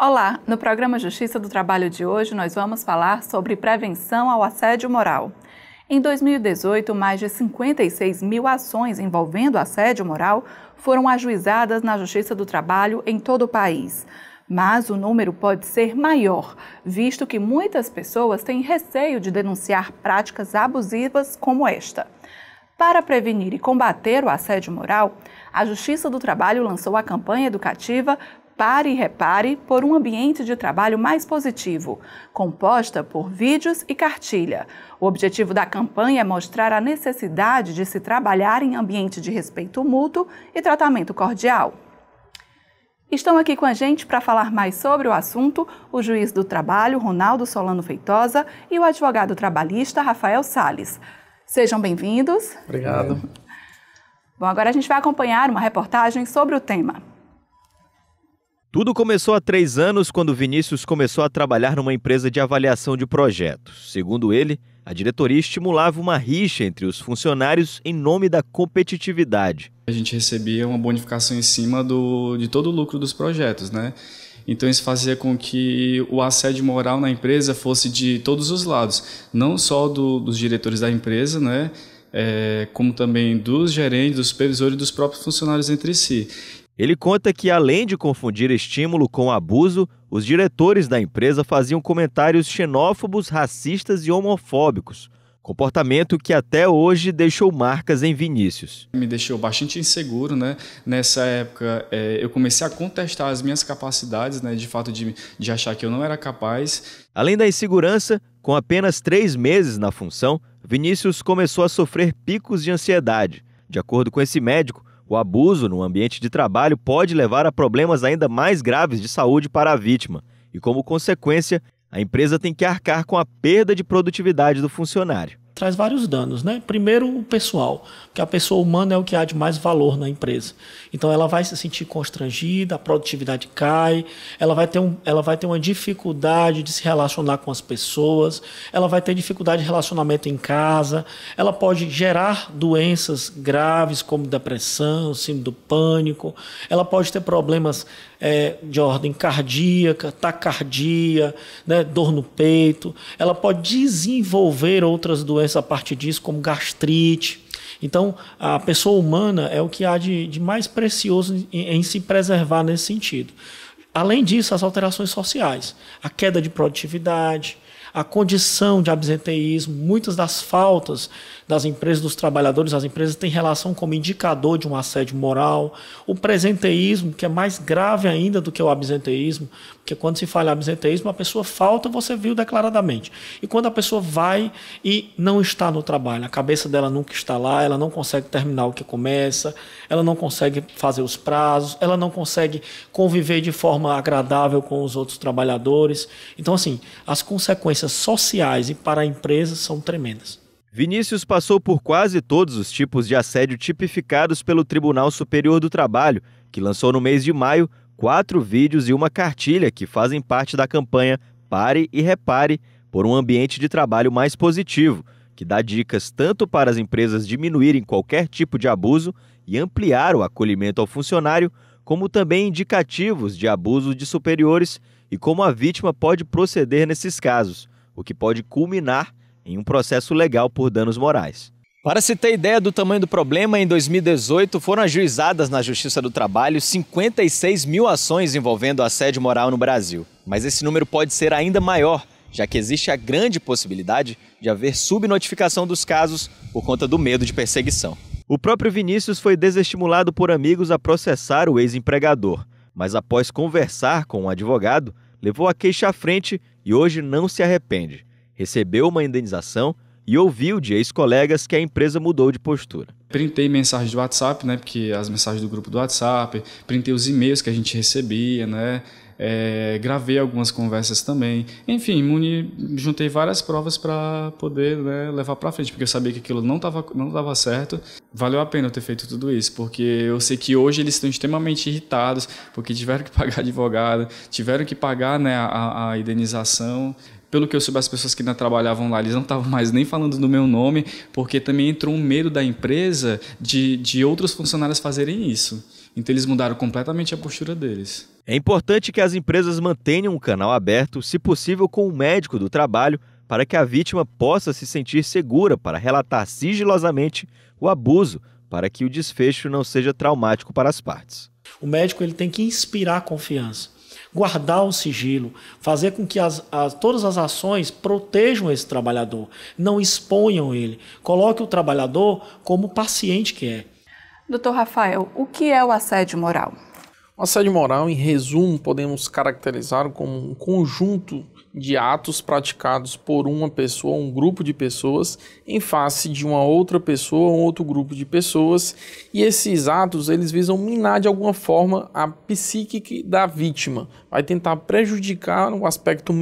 Olá, no programa Justiça do Trabalho de hoje nós vamos falar sobre prevenção ao assédio moral. Em 2018, mais de 56 mil ações envolvendo assédio moral foram ajuizadas na Justiça do Trabalho em todo o país. Mas o número pode ser maior, visto que muitas pessoas têm receio de denunciar práticas abusivas como esta. Para prevenir e combater o assédio moral, a Justiça do Trabalho lançou a campanha educativa Pare e Repare por um ambiente de trabalho mais positivo, composta por vídeos e cartilha. O objetivo da campanha é mostrar a necessidade de se trabalhar em ambiente de respeito mútuo e tratamento cordial. Estão aqui com a gente para falar mais sobre o assunto o juiz do trabalho, Ronaldo Solano Feitosa, e o advogado trabalhista, Rafael Sales. Sejam bem-vindos. Obrigado. Bom, agora a gente vai acompanhar uma reportagem sobre o tema. Tudo começou há três anos quando Vinícius começou a trabalhar numa empresa de avaliação de projetos. Segundo ele, a diretoria estimulava uma rixa entre os funcionários em nome da competitividade. A gente recebia uma bonificação em cima do, de todo o lucro dos projetos, né? Então isso fazia com que o assédio moral na empresa fosse de todos os lados, não só do, dos diretores da empresa, né? É, como também dos gerentes, dos supervisores e dos próprios funcionários entre si. Ele conta que, além de confundir estímulo com abuso, os diretores da empresa faziam comentários xenófobos, racistas e homofóbicos, comportamento que até hoje deixou marcas em Vinícius. Me deixou bastante inseguro, né? Nessa época, é, eu comecei a contestar as minhas capacidades, né? De fato, de, de achar que eu não era capaz. Além da insegurança, com apenas três meses na função, Vinícius começou a sofrer picos de ansiedade. De acordo com esse médico, o abuso no ambiente de trabalho pode levar a problemas ainda mais graves de saúde para a vítima, e como consequência, a empresa tem que arcar com a perda de produtividade do funcionário traz vários danos, né? Primeiro, o pessoal, porque a pessoa humana é o que há de mais valor na empresa. Então, ela vai se sentir constrangida, a produtividade cai, ela vai ter, um, ela vai ter uma dificuldade de se relacionar com as pessoas, ela vai ter dificuldade de relacionamento em casa, ela pode gerar doenças graves como depressão, síndrome do pânico, ela pode ter problemas é, de ordem cardíaca, taquicardia, né, dor no peito, ela pode desenvolver outras doenças a partir disso, como gastrite. Então, a pessoa humana é o que há de, de mais precioso em, em se preservar nesse sentido. Além disso, as alterações sociais, a queda de produtividade, a condição de absenteísmo, muitas das faltas das empresas, dos trabalhadores, as empresas têm relação como indicador de um assédio moral, o presenteísmo, que é mais grave ainda do que o absenteísmo, porque quando se fala absenteísmo, a pessoa falta, você viu declaradamente. E quando a pessoa vai e não está no trabalho, a cabeça dela nunca está lá, ela não consegue terminar o que começa, ela não consegue fazer os prazos, ela não consegue conviver de forma agradável com os outros trabalhadores. Então, assim, as consequências sociais e para a empresa são tremendas. Vinícius passou por quase todos os tipos de assédio tipificados pelo Tribunal Superior do Trabalho, que lançou no mês de maio quatro vídeos e uma cartilha que fazem parte da campanha Pare e Repare por um ambiente de trabalho mais positivo, que dá dicas tanto para as empresas diminuírem qualquer tipo de abuso e ampliar o acolhimento ao funcionário, como também indicativos de abuso de superiores e como a vítima pode proceder nesses casos, o que pode culminar em um processo legal por danos morais. Para se ter ideia do tamanho do problema, em 2018 foram ajuizadas na Justiça do Trabalho 56 mil ações envolvendo assédio moral no Brasil. Mas esse número pode ser ainda maior, já que existe a grande possibilidade de haver subnotificação dos casos por conta do medo de perseguição. O próprio Vinícius foi desestimulado por amigos a processar o ex-empregador, mas após conversar com um advogado, levou a queixa à frente e hoje não se arrepende recebeu uma indenização e ouviu de ex-colegas que a empresa mudou de postura. Printei mensagens do WhatsApp, né, porque as mensagens do grupo do WhatsApp, printei os e-mails que a gente recebia, né, é, gravei algumas conversas também. Enfim, muni, juntei várias provas para poder né, levar para frente, porque eu sabia que aquilo não estava não tava certo. Valeu a pena eu ter feito tudo isso, porque eu sei que hoje eles estão extremamente irritados, porque tiveram que pagar advogado, tiveram que pagar né, a, a indenização pelo que eu soube, as pessoas que ainda trabalhavam lá, eles não estavam mais nem falando do meu nome, porque também entrou um medo da empresa de, de outros funcionários fazerem isso. Então eles mudaram completamente a postura deles. É importante que as empresas mantenham um canal aberto, se possível com um médico do trabalho, para que a vítima possa se sentir segura para relatar sigilosamente o abuso, para que o desfecho não seja traumático para as partes. O médico ele tem que inspirar confiança, guardar o sigilo, fazer com que as, as, todas as ações protejam esse trabalhador, não exponham ele, coloque o trabalhador como paciente que é. Doutor Rafael, o que é o assédio moral? O assédio moral, em resumo, podemos caracterizar como um conjunto de atos praticados por uma pessoa, um grupo de pessoas, em face de uma outra pessoa, um outro grupo de pessoas, e esses atos eles visam minar de alguma forma a psique da vítima, vai tentar prejudicar o aspecto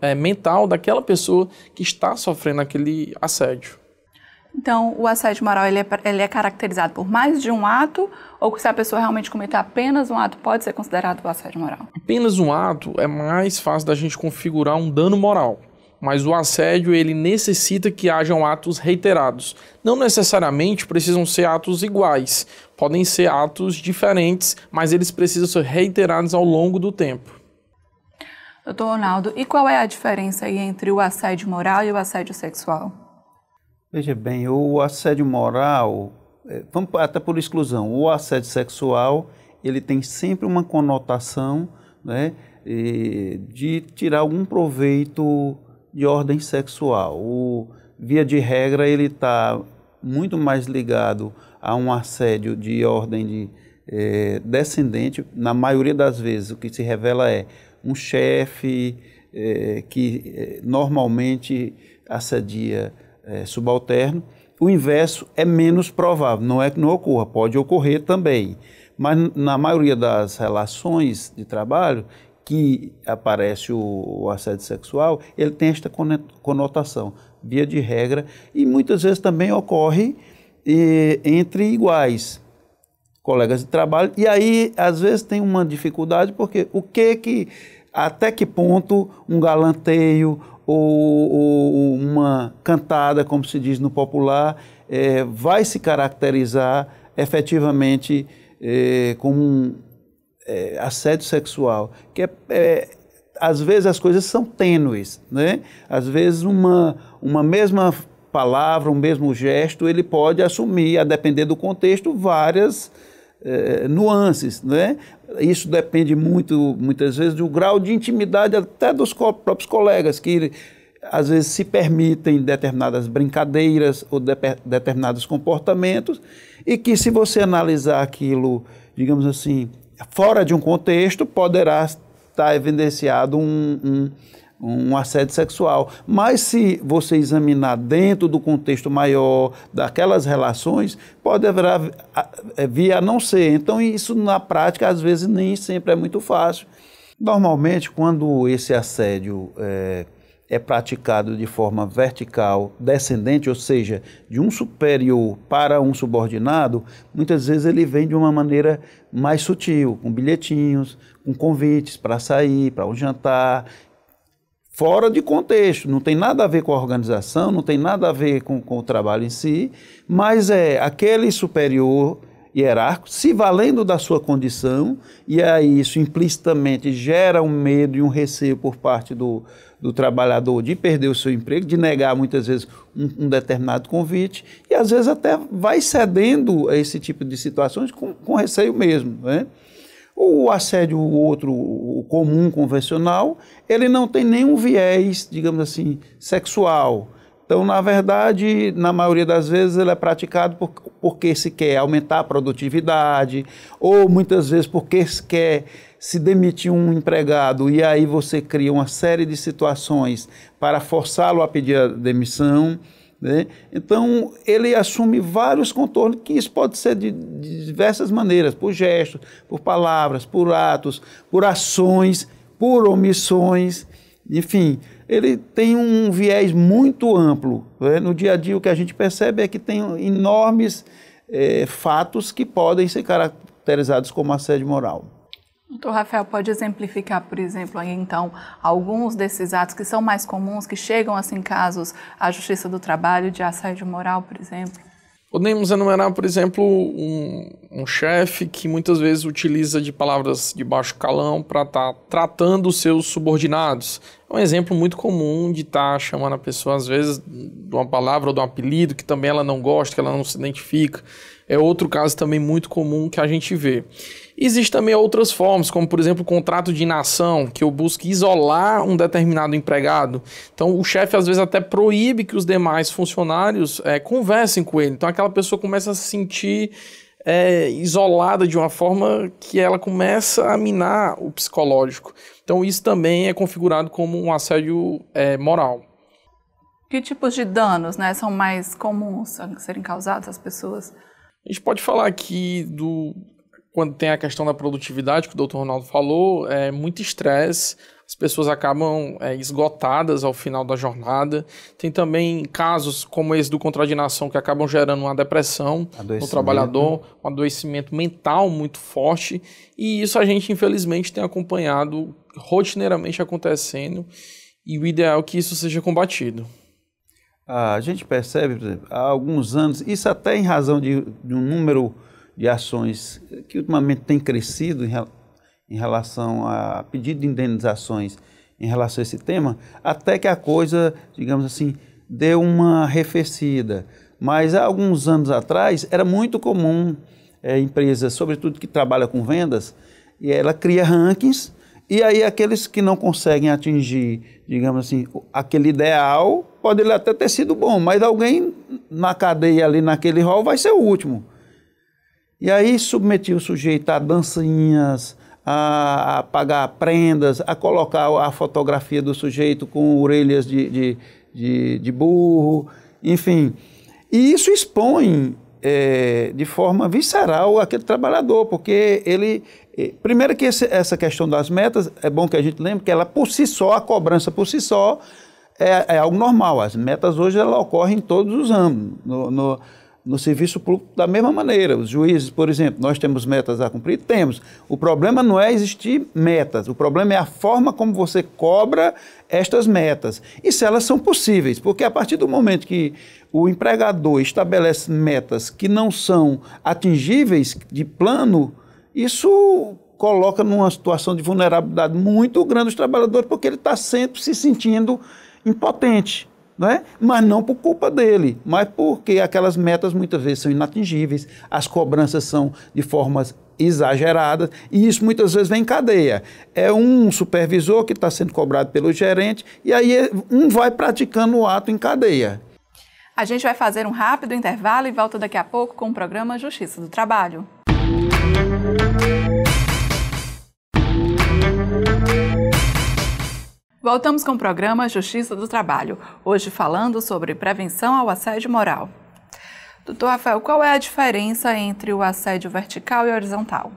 é, mental daquela pessoa que está sofrendo aquele assédio. Então, o assédio moral ele é, ele é caracterizado por mais de um ato ou se a pessoa realmente cometer apenas um ato pode ser considerado o assédio moral? Apenas um ato é mais fácil da gente configurar um dano moral. Mas o assédio ele necessita que hajam atos reiterados. Não necessariamente precisam ser atos iguais. Podem ser atos diferentes, mas eles precisam ser reiterados ao longo do tempo. Doutor Ronaldo, e qual é a diferença entre o assédio moral e o assédio sexual? Veja bem, o assédio moral, é, vamos até por exclusão, o assédio sexual, ele tem sempre uma conotação né, de tirar algum proveito de ordem sexual. O, via de regra, ele está muito mais ligado a um assédio de ordem de, é, descendente. Na maioria das vezes, o que se revela é um chefe é, que normalmente assedia é, subalterno, o inverso é menos provável, não é que não ocorra, pode ocorrer também. Mas na maioria das relações de trabalho que aparece o, o assédio sexual, ele tem esta conotação, via de regra, e muitas vezes também ocorre e, entre iguais, colegas de trabalho, e aí às vezes tem uma dificuldade, porque o que que, até que ponto um galanteio ou, ou uma cantada, como se diz no popular, é, vai se caracterizar efetivamente é, como um é, assédio sexual, que é, é, às vezes as coisas são tênues, né? Às vezes uma, uma mesma palavra, um mesmo gesto, ele pode assumir, a depender do contexto, várias é, nuances, né? Isso depende muito, muitas vezes, do grau de intimidade até dos próprios colegas, que às vezes se permitem determinadas brincadeiras ou de, determinados comportamentos, e que se você analisar aquilo, digamos assim, fora de um contexto, poderá estar evidenciado um, um um assédio sexual. Mas se você examinar dentro do contexto maior daquelas relações, pode haver, é, vir a não ser. Então, isso na prática, às vezes, nem sempre é muito fácil. Normalmente, quando esse assédio é, é praticado de forma vertical, descendente, ou seja, de um superior para um subordinado, muitas vezes ele vem de uma maneira mais sutil, com bilhetinhos, com convites para sair, para um jantar, fora de contexto, não tem nada a ver com a organização, não tem nada a ver com, com o trabalho em si, mas é aquele superior hierárquico se valendo da sua condição, e aí isso implicitamente gera um medo e um receio por parte do, do trabalhador de perder o seu emprego, de negar muitas vezes um, um determinado convite, e às vezes até vai cedendo a esse tipo de situações com, com receio mesmo. Né? O assédio, outro, o comum, convencional, ele não tem nenhum viés, digamos assim, sexual. Então, na verdade, na maioria das vezes, ele é praticado por, porque se quer aumentar a produtividade, ou muitas vezes porque se quer se demitir um empregado e aí você cria uma série de situações para forçá-lo a pedir a demissão. Né? Então, ele assume vários contornos, que isso pode ser de, de, diversas maneiras, por gestos, por palavras, por atos, por ações, por omissões, enfim, ele tem um viés muito amplo. Né? No dia a dia, o que a gente percebe é que tem enormes é, fatos que podem ser caracterizados como assédio moral. Doutor Rafael, pode exemplificar, por exemplo, aí, então, alguns desses atos que são mais comuns, que chegam assim casos à Justiça do Trabalho de assédio moral, por exemplo? Podemos enumerar, por exemplo, um, um chefe que muitas vezes utiliza de palavras de baixo calão para estar tá tratando os seus subordinados. É um exemplo muito comum de estar tá chamando a pessoa, às vezes, de uma palavra ou de um apelido que também ela não gosta, que ela não se identifica. É outro caso também muito comum que a gente vê. Existem também outras formas, como por exemplo o contrato de inação, que eu busco isolar um determinado empregado. Então o chefe às vezes até proíbe que os demais funcionários é, conversem com ele. Então aquela pessoa começa a se sentir é, isolada de uma forma que ela começa a minar o psicológico. Então isso também é configurado como um assédio é, moral. Que tipos de danos né, são mais comuns a serem causados às pessoas? A gente pode falar aqui do quando tem a questão da produtividade, que o doutor Ronaldo falou, é muito estresse, as pessoas acabam é, esgotadas ao final da jornada. Tem também casos como esse do contradinação que acabam gerando uma depressão no trabalhador, um adoecimento mental muito forte. E isso a gente, infelizmente, tem acompanhado rotineiramente acontecendo. E o ideal é que isso seja combatido. A gente percebe, por exemplo, há alguns anos, isso até em razão de, de um número de ações que ultimamente tem crescido em, em relação a pedido de indenizações em relação a esse tema, até que a coisa, digamos assim, deu uma arrefecida. Mas há alguns anos atrás era muito comum é, empresas, sobretudo que trabalham com vendas, e ela cria rankings, e aí aqueles que não conseguem atingir, digamos assim, aquele ideal, pode até ter sido bom, mas alguém na cadeia ali naquele rol vai ser o último. E aí submetia o sujeito a dancinhas, a, a pagar prendas, a colocar a fotografia do sujeito com orelhas de, de, de, de burro, enfim. E isso expõe é, de forma visceral aquele trabalhador, porque ele. É, primeiro que esse, essa questão das metas, é bom que a gente lembre que ela por si só, a cobrança por si só, é, é algo normal. As metas hoje ela ocorrem em todos os âmbitos. No, no, no serviço público da mesma maneira. Os juízes, por exemplo, nós temos metas a cumprir? Temos. O problema não é existir metas, o problema é a forma como você cobra estas metas e se elas são possíveis, porque a partir do momento que o empregador estabelece metas que não são atingíveis de plano, isso coloca numa situação de vulnerabilidade muito grande os trabalhadores, porque ele está sempre se sentindo impotente né? mas não por culpa dele, mas porque aquelas metas muitas vezes são inatingíveis, as cobranças são de formas exageradas e isso muitas vezes vem em cadeia. É um supervisor que está sendo cobrado pelo gerente e aí um vai praticando o ato em cadeia. A gente vai fazer um rápido intervalo e volta daqui a pouco com o programa Justiça do Trabalho. Voltamos com o programa Justiça do Trabalho, hoje falando sobre prevenção ao assédio moral. Doutor Rafael, qual é a diferença entre o assédio vertical e horizontal?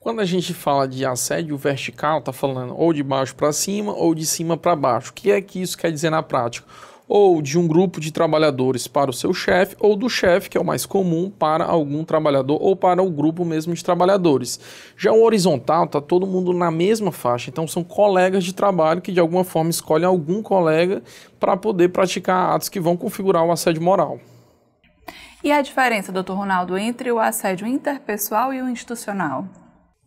Quando a gente fala de assédio vertical, está falando ou de baixo para cima ou de cima para baixo. O que é que isso quer dizer na prática? Ou de um grupo de trabalhadores para o seu chefe, ou do chefe, que é o mais comum, para algum trabalhador ou para o grupo mesmo de trabalhadores. Já o horizontal está todo mundo na mesma faixa, então são colegas de trabalho que de alguma forma escolhem algum colega para poder praticar atos que vão configurar o assédio moral. E a diferença, doutor Ronaldo, entre o assédio interpessoal e o institucional?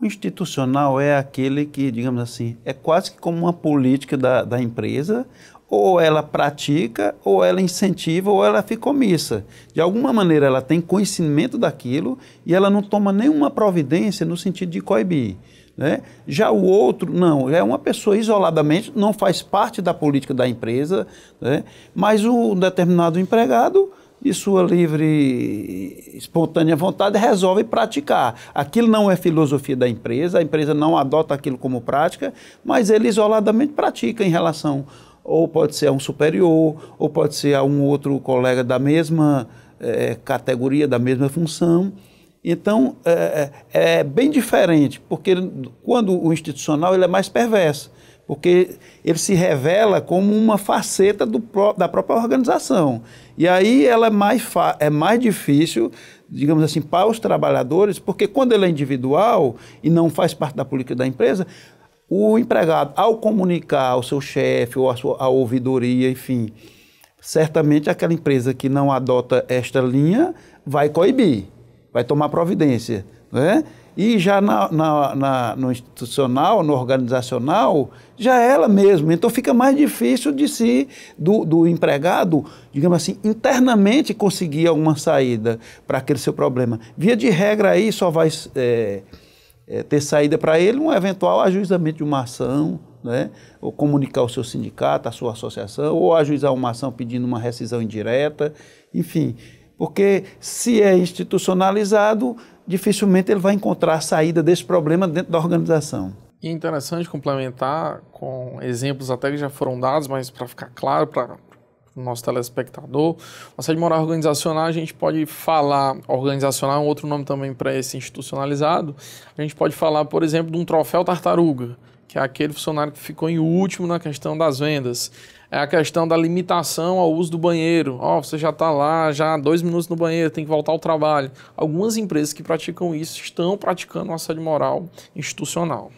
O institucional é aquele que, digamos assim, é quase que como uma política da, da empresa, ou ela pratica, ou ela incentiva, ou ela fica omissa. De alguma maneira ela tem conhecimento daquilo e ela não toma nenhuma providência no sentido de coibir. Né? Já o outro, não, é uma pessoa isoladamente, não faz parte da política da empresa, né? mas o determinado empregado, de sua livre, espontânea vontade, resolve praticar. Aquilo não é filosofia da empresa, a empresa não adota aquilo como prática, mas ele isoladamente pratica em relação ou pode ser a um superior, ou pode ser a um outro colega da mesma é, categoria, da mesma função. Então, é, é, bem diferente, porque quando o institucional ele é mais perverso, porque ele se revela como uma faceta do, da própria organização. E aí ela é mais, é mais difícil, digamos assim, para os trabalhadores, porque quando ele é individual e não faz parte da política da empresa, o empregado, ao comunicar ao seu chefe ou à sua à ouvidoria, enfim, certamente aquela empresa que não adota esta linha vai coibir, vai tomar providência. Né? E já na, na, na, no institucional, no organizacional, já é ela mesma. Então fica mais difícil de se, do, do empregado, digamos assim, internamente conseguir alguma saída para aquele seu problema. Via de regra aí só vai é, é, ter saída para ele um eventual ajuizamento de uma ação, né? ou comunicar o seu sindicato, a sua associação, ou ajuizar uma ação pedindo uma rescisão indireta, enfim. Porque se é institucionalizado, dificilmente ele vai encontrar a saída desse problema dentro da organização. E é interessante complementar com exemplos até que já foram dados, mas para ficar claro para o nosso telespectador, o assédio moral organizacional a gente pode falar, organizacional é um outro nome também para esse institucionalizado, a gente pode falar, por exemplo, de um troféu tartaruga, que é aquele funcionário que ficou em último na questão das vendas é a questão da limitação ao uso do banheiro. Ó, oh, você já está lá, já dois minutos no banheiro, tem que voltar ao trabalho. Algumas empresas que praticam isso estão praticando um assédio moral institucional.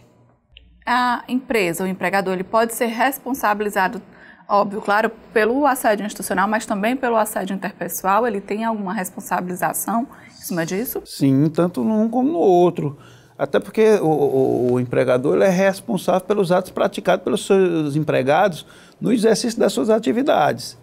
A empresa, o empregador, ele pode ser responsabilizado, óbvio, claro, pelo assédio institucional, mas também pelo assédio interpessoal. Ele tem alguma responsabilização em cima disso? Sim, tanto num como no outro. Até porque o, o, o empregador é responsável pelos atos praticados pelos seus empregados no exercício das suas atividades.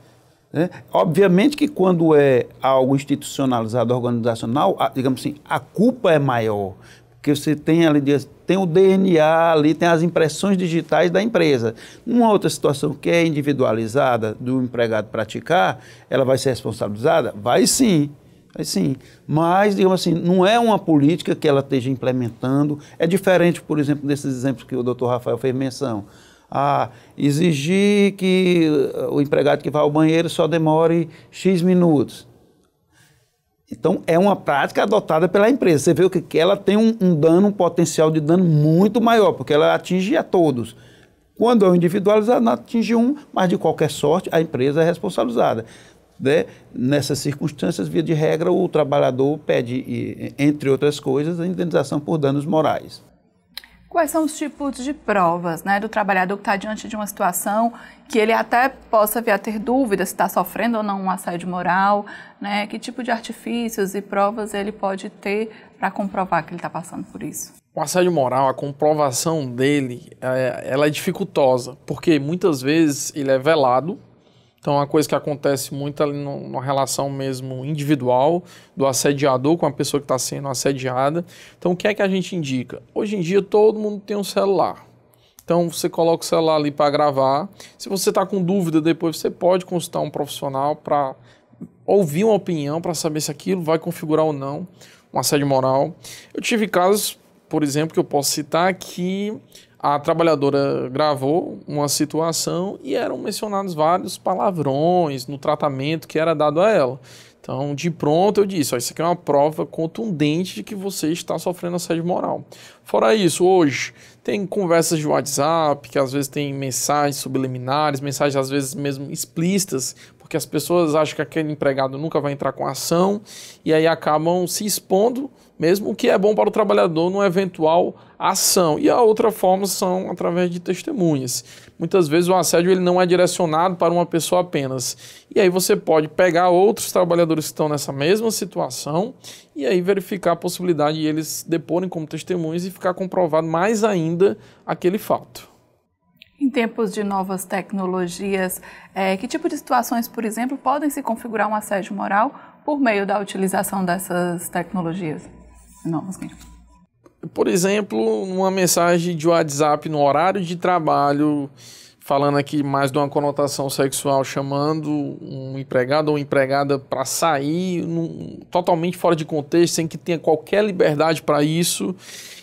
Né? Obviamente que quando é algo institucionalizado, organizacional, a, digamos assim, a culpa é maior, porque você tem ali tem o DNA ali, tem as impressões digitais da empresa. Numa outra situação que é individualizada do empregado praticar, ela vai ser responsabilizada? Vai sim. Vai sim. Mas, digamos assim, não é uma política que ela esteja implementando. É diferente, por exemplo, desses exemplos que o doutor Rafael fez menção a exigir que o empregado que vai ao banheiro só demore X minutos. Então, é uma prática adotada pela empresa. Você vê que ela tem um, um dano, um potencial de dano muito maior, porque ela atinge a todos. Quando é individualizado, não atinge um, mas de qualquer sorte, a empresa é responsabilizada. Né? Nessas circunstâncias, via de regra, o trabalhador pede, entre outras coisas, a indenização por danos morais. Quais são os tipos de provas né, do trabalhador que está diante de uma situação que ele até possa vir a ter dúvidas se está sofrendo ou não um assédio moral, né? Que tipo de artifícios e provas ele pode ter para comprovar que ele está passando por isso? O assédio moral, a comprovação dele, é, ela é dificultosa, porque muitas vezes ele é velado, então, é uma coisa que acontece muito ali numa relação mesmo individual do assediador com a pessoa que está sendo assediada. Então, o que é que a gente indica? Hoje em dia, todo mundo tem um celular. Então, você coloca o celular ali para gravar. Se você está com dúvida depois, você pode consultar um profissional para ouvir uma opinião, para saber se aquilo vai configurar ou não um assédio moral. Eu tive casos, por exemplo, que eu posso citar que a trabalhadora gravou uma situação e eram mencionados vários palavrões no tratamento que era dado a ela. Então, de pronto, eu disse: ó, isso aqui é uma prova contundente de que você está sofrendo assédio moral. Fora isso, hoje tem conversas de WhatsApp, que às vezes tem mensagens subliminares, mensagens às vezes mesmo explícitas, porque as pessoas acham que aquele empregado nunca vai entrar com ação e aí acabam se expondo mesmo o que é bom para o trabalhador numa eventual ação. E a outra forma são através de testemunhas. Muitas vezes o assédio ele não é direcionado para uma pessoa apenas. E aí você pode pegar outros trabalhadores que estão nessa mesma situação e aí verificar a possibilidade de eles deporem como testemunhas e ficar comprovado mais ainda aquele fato. Em tempos de novas tecnologias, é, que tipo de situações, por exemplo, podem se configurar um assédio moral por meio da utilização dessas tecnologias? Por exemplo, uma mensagem de WhatsApp no horário de trabalho, falando aqui mais de uma conotação sexual, chamando um empregado ou empregada para sair num, totalmente fora de contexto, sem que tenha qualquer liberdade para isso.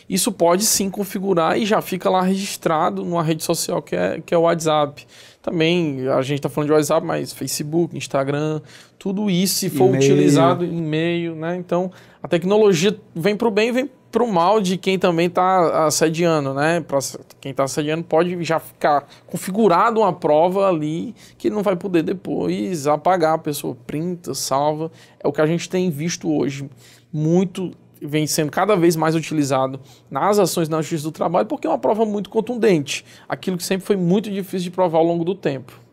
Isso pode sim configurar e já fica lá registrado numa rede social que é, que é o WhatsApp. Também a gente está falando de WhatsApp, mas Facebook, Instagram, tudo isso, se for utilizado em e-mail, né? Então, a tecnologia vem para o bem e vem para o mal de quem também está assediando, né? Pra quem está assediando pode já ficar configurado uma prova ali que não vai poder depois apagar. A pessoa printa, salva. É o que a gente tem visto hoje. Muito vem sendo cada vez mais utilizado nas ações na justiça do trabalho porque é uma prova muito contundente. Aquilo que sempre foi muito difícil de provar ao longo do tempo.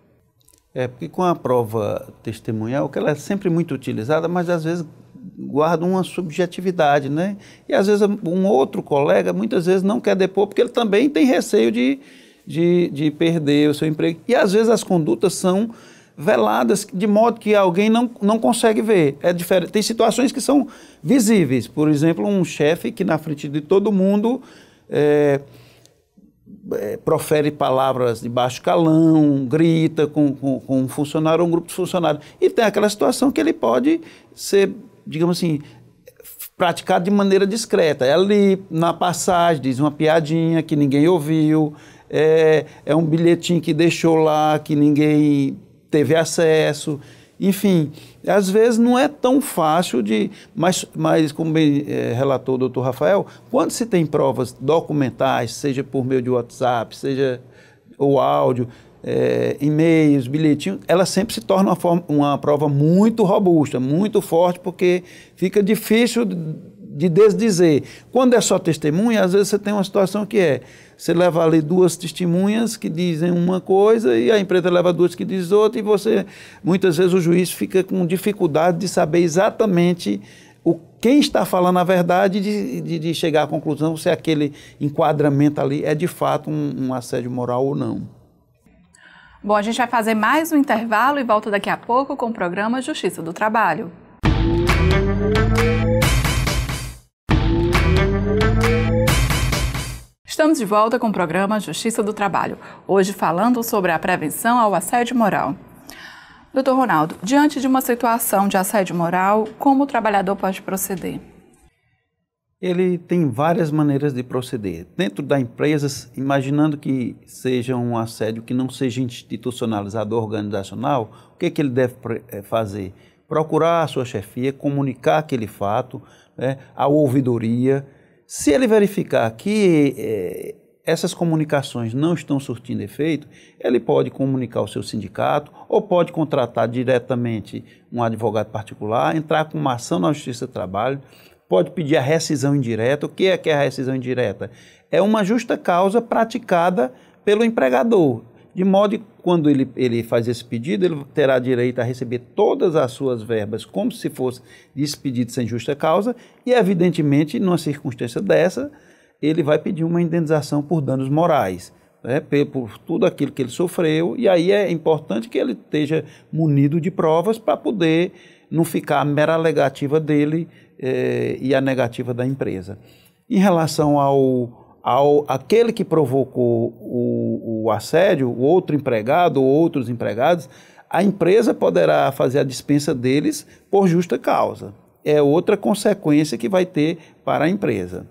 É, porque com a prova testemunhal, que ela é sempre muito utilizada, mas às vezes guarda uma subjetividade, né? E às vezes um outro colega muitas vezes não quer depor porque ele também tem receio de, de, de perder o seu emprego. E às vezes as condutas são veladas de modo que alguém não, não consegue ver. É diferente. Tem situações que são visíveis. Por exemplo, um chefe que na frente de todo mundo é, é, profere palavras de baixo calão, grita com, com, com um funcionário ou um grupo de funcionários. E tem aquela situação que ele pode ser, digamos assim, praticado de maneira discreta. É ali, na passagem, diz uma piadinha que ninguém ouviu, é, é um bilhetinho que deixou lá que ninguém teve acesso. Enfim, às vezes não é tão fácil de. Mas, mas como bem é, relatou o doutor Rafael, quando se tem provas documentais, seja por meio de WhatsApp, seja o áudio, é, e-mails, bilhetinhos, ela sempre se torna uma, forma, uma prova muito robusta, muito forte, porque fica difícil de desdizer. Quando é só testemunha, às vezes você tem uma situação que é você leva ali duas testemunhas que dizem uma coisa e a empresa leva duas que dizem outra e você, muitas vezes o juiz fica com dificuldade de saber exatamente o quem está falando a verdade de, de, de chegar à conclusão se aquele enquadramento ali é de fato um, um assédio moral ou não. Bom, a gente vai fazer mais um intervalo e volta daqui a pouco com o programa Justiça do Trabalho. Estamos de volta com o programa Justiça do Trabalho, hoje falando sobre a prevenção ao assédio moral. Doutor Ronaldo, diante de uma situação de assédio moral, como o trabalhador pode proceder? Ele tem várias maneiras de proceder. Dentro da empresa, imaginando que seja um assédio que não seja institucionalizado organizacional, o que, é que ele deve eh, fazer? Procurar a sua chefia, comunicar aquele fato, né, a ouvidoria, se ele verificar que é, essas comunicações não estão surtindo efeito, ele pode comunicar ao seu sindicato ou pode contratar diretamente um advogado particular, entrar com uma ação na Justiça do Trabalho, pode pedir a rescisão indireta. O que é, que é a rescisão indireta? É uma justa causa praticada pelo empregador. De modo que, quando ele, ele faz esse pedido, ele terá direito a receber todas as suas verbas como se fosse despedido sem justa causa, e, evidentemente, numa circunstância dessa, ele vai pedir uma indenização por danos morais, né, por tudo aquilo que ele sofreu, e aí é importante que ele esteja munido de provas para poder não ficar a mera alegativa dele eh, e a negativa da empresa. Em relação ao ao aquele que provocou o, o assédio, o outro empregado ou outros empregados, a empresa poderá fazer a dispensa deles por justa causa. É outra consequência que vai ter para a empresa.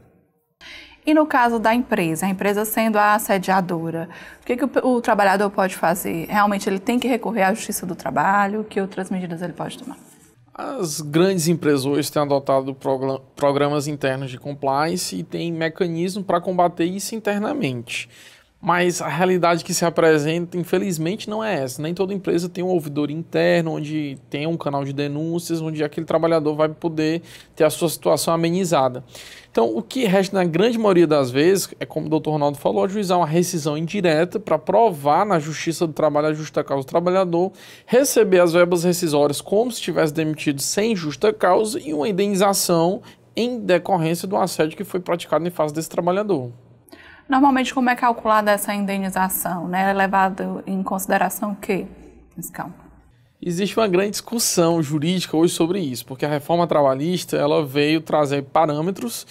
E no caso da empresa, a empresa sendo a assediadora, o que, que o, o, trabalhador pode fazer? Realmente ele tem que recorrer à justiça do trabalho? Que outras medidas ele pode tomar? As grandes empresas hoje têm adotado programas internos de compliance e têm mecanismo para combater isso internamente. Mas a realidade que se apresenta, infelizmente, não é essa. Nem toda empresa tem um ouvidor interno, onde tem um canal de denúncias, onde aquele trabalhador vai poder ter a sua situação amenizada. Então, o que resta na grande maioria das vezes é, como o doutor Ronaldo falou, ajuizar uma rescisão indireta para provar na justiça do trabalho a justa causa do trabalhador, receber as verbas rescisórias como se tivesse demitido sem justa causa e uma indenização em decorrência do assédio que foi praticado em face desse trabalhador. Normalmente, como é calculada essa indenização? Né? É levado em consideração o quê cálculo? Existe uma grande discussão jurídica hoje sobre isso, porque a reforma trabalhista ela veio trazer parâmetros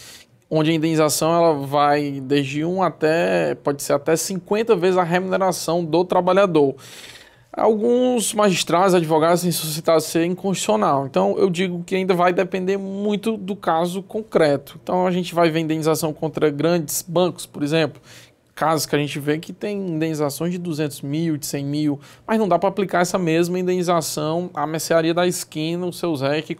onde a indenização ela vai desde 1 até, pode ser até 50 vezes a remuneração do trabalhador. Alguns magistrados, advogados têm suscitado ser inconstitucional. Então, eu digo que ainda vai depender muito do caso concreto. Então, a gente vai ver indenização contra grandes bancos, por exemplo, casos que a gente vê que tem indenizações de 200 mil, de 100 mil, mas não dá para aplicar essa mesma indenização à mercearia da esquina, o seu Zé, que,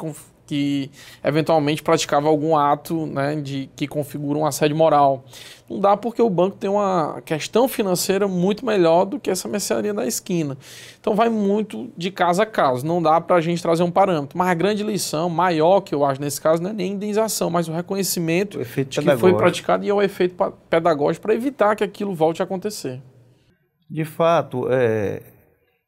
que eventualmente praticava algum ato né, de, que configura um assédio moral. Não dá porque o banco tem uma questão financeira muito melhor do que essa mercearia da esquina. Então vai muito de caso a caso, não dá para a gente trazer um parâmetro. Mas a grande lição maior que eu acho nesse caso não é nem a indenização, mas o reconhecimento o que foi praticado e é o efeito pedagógico para evitar que aquilo volte a acontecer. De fato, é,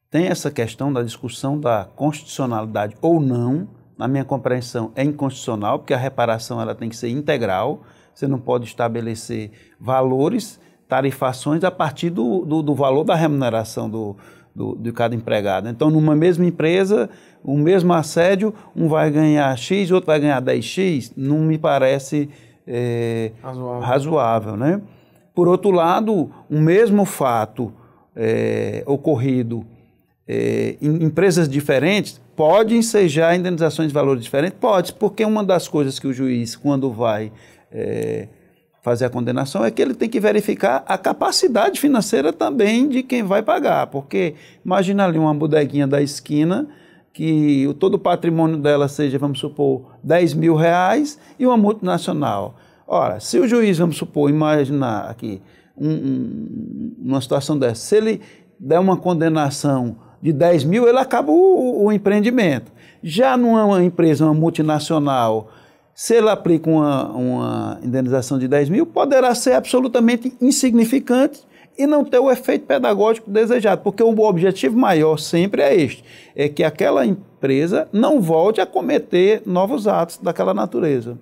tem essa questão da discussão da constitucionalidade ou não na minha compreensão, é inconstitucional, porque a reparação ela tem que ser integral. Você não pode estabelecer valores, tarifações a partir do, do, do valor da remuneração do, do, de cada empregado. Então, numa mesma empresa, o mesmo assédio, um vai ganhar X, outro vai ganhar 10X, não me parece é, razoável. razoável né? Por outro lado, o mesmo fato é, ocorrido é, em empresas diferentes pode ensejar indenizações de valores diferentes? Pode, porque uma das coisas que o juiz, quando vai é, fazer a condenação, é que ele tem que verificar a capacidade financeira também de quem vai pagar. Porque imagina ali uma bodeguinha da esquina que o, todo o patrimônio dela seja, vamos supor, 10 mil reais e uma multinacional. Ora, se o juiz, vamos supor, imaginar aqui, um, um, uma situação dessa, se ele der uma condenação de 10 mil, ele acaba o, o empreendimento. Já numa empresa, uma multinacional, se ele aplica uma, uma indenização de 10 mil, poderá ser absolutamente insignificante e não ter o efeito pedagógico desejado, porque o objetivo maior sempre é este, é que aquela empresa não volte a cometer novos atos daquela natureza.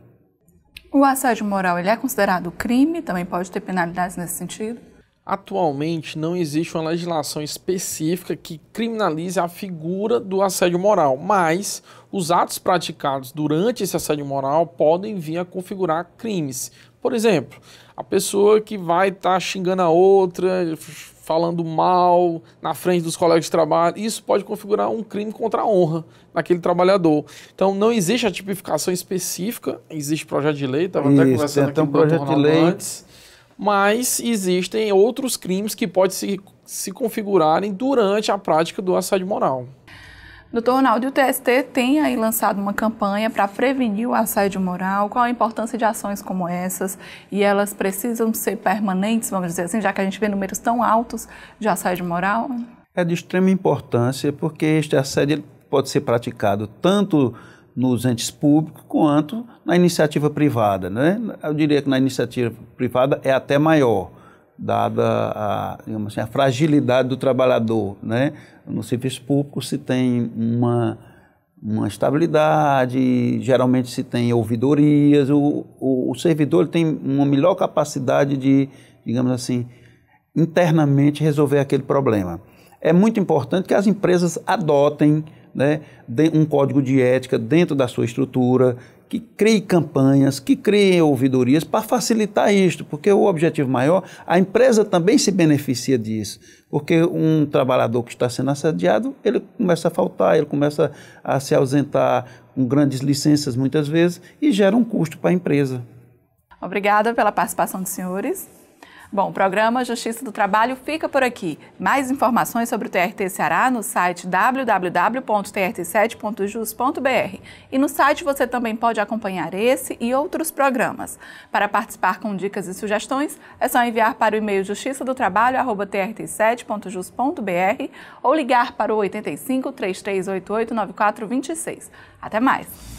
O assédio moral ele é considerado crime? Também pode ter penalidades nesse sentido? Atualmente não existe uma legislação específica que criminalize a figura do assédio moral, mas os atos praticados durante esse assédio moral podem vir a configurar crimes. Por exemplo, a pessoa que vai estar tá xingando a outra, falando mal na frente dos colegas de trabalho, isso pode configurar um crime contra a honra daquele trabalhador. Então não existe a tipificação específica, existe projeto de lei, estava até conversando aqui com o projeto de lei antes mas existem outros crimes que podem se, se configurarem durante a prática do assédio moral. Doutor Ronaldo, o TST tem aí lançado uma campanha para prevenir o assédio moral. Qual a importância de ações como essas? E elas precisam ser permanentes, vamos dizer assim, já que a gente vê números tão altos de assédio moral? É de extrema importância, porque este assédio pode ser praticado tanto nos entes públicos quanto na iniciativa privada. Né? Eu diria que na iniciativa privada é até maior, dada a, assim, a fragilidade do trabalhador. Né? No serviço público se tem uma, uma estabilidade, geralmente se tem ouvidorias, o, o, o servidor tem uma melhor capacidade de, digamos assim, internamente resolver aquele problema. É muito importante que as empresas adotem né, um código de ética dentro da sua estrutura, que crie campanhas, que crie ouvidorias para facilitar isto, porque o objetivo maior, a empresa também se beneficia disso, porque um trabalhador que está sendo assediado, ele começa a faltar, ele começa a se ausentar com grandes licenças muitas vezes e gera um custo para a empresa. Obrigada pela participação dos senhores. Bom, o programa Justiça do Trabalho fica por aqui. Mais informações sobre o TRT Ceará no site www.trt7.jus.br. E no site você também pode acompanhar esse e outros programas. Para participar com dicas e sugestões, é só enviar para o e-mail justiça do trabalho@trt7.jus.br ou ligar para o 85 3388 9426. Até mais.